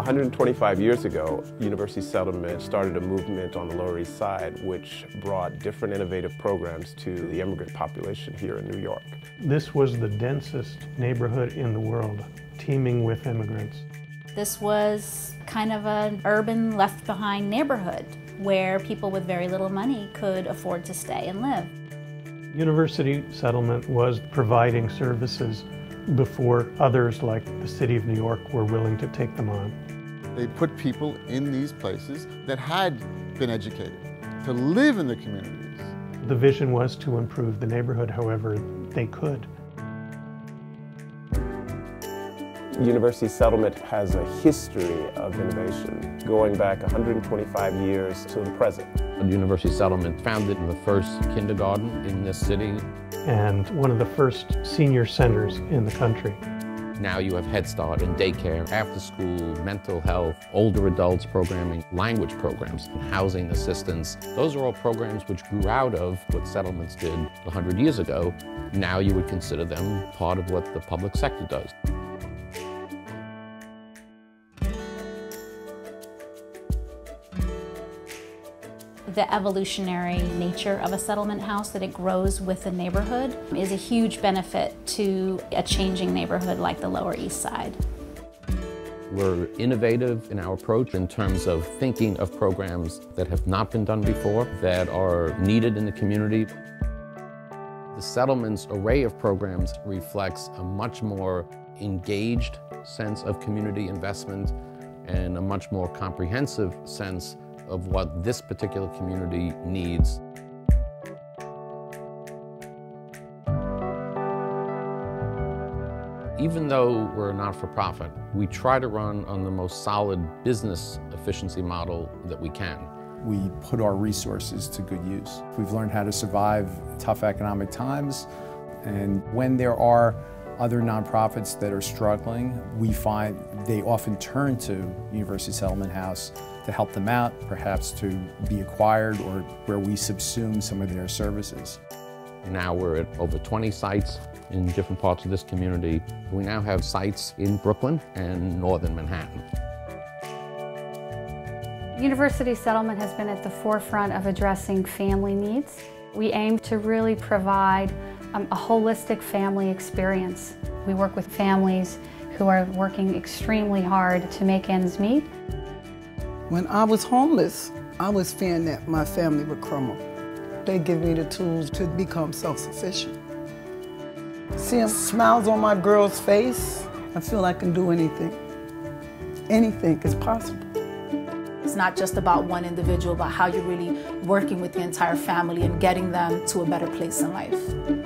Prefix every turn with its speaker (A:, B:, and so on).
A: 125 years ago, University Settlement started a movement on the Lower East Side which brought different innovative programs to the immigrant population here in New York.
B: This was the densest neighborhood in the world, teeming with immigrants.
C: This was kind of an urban left behind neighborhood where people with very little money could afford to stay and live.
B: University Settlement was providing services before others like the City of New York were willing to take them on.
D: They put people in these places that had been educated to live in the communities.
B: The vision was to improve the neighborhood however they could.
A: University Settlement has a history of innovation going back 125 years to the present.
E: The University Settlement founded the first kindergarten in this city.
B: And one of the first senior centers in the country.
E: Now you have Head Start and daycare, after school, mental health, older adults programming, language programs, housing assistance. Those are all programs which grew out of what settlements did 100 years ago. Now you would consider them part of what the public sector does.
C: The evolutionary nature of a settlement house, that it grows with the neighborhood, is a huge benefit to a changing neighborhood like the Lower East Side.
E: We're innovative in our approach in terms of thinking of programs that have not been done before, that are needed in the community. The settlement's array of programs reflects a much more engaged sense of community investment and a much more comprehensive sense of what this particular community needs. Even though we're a not-for-profit, we try to run on the most solid business efficiency model that we can.
F: We put our resources to good use. We've learned how to survive tough economic times, and when there are other nonprofits that are struggling, we find they often turn to University Settlement House to help them out, perhaps to be acquired or where we subsume some of their services.
E: Now we're at over 20 sites in different parts of this community. We now have sites in Brooklyn and northern Manhattan.
G: University Settlement has been at the forefront of addressing family needs. We aim to really provide um, a holistic family experience. We work with families who are working extremely hard to make ends meet.
H: When I was homeless, I was fearing that my family would crumble. They give me the tools to become self-sufficient. Seeing smiles on my girl's face, I feel I can do anything. Anything is possible.
I: It's not just about one individual, but how you're really working with the entire family and getting them to a better place in life.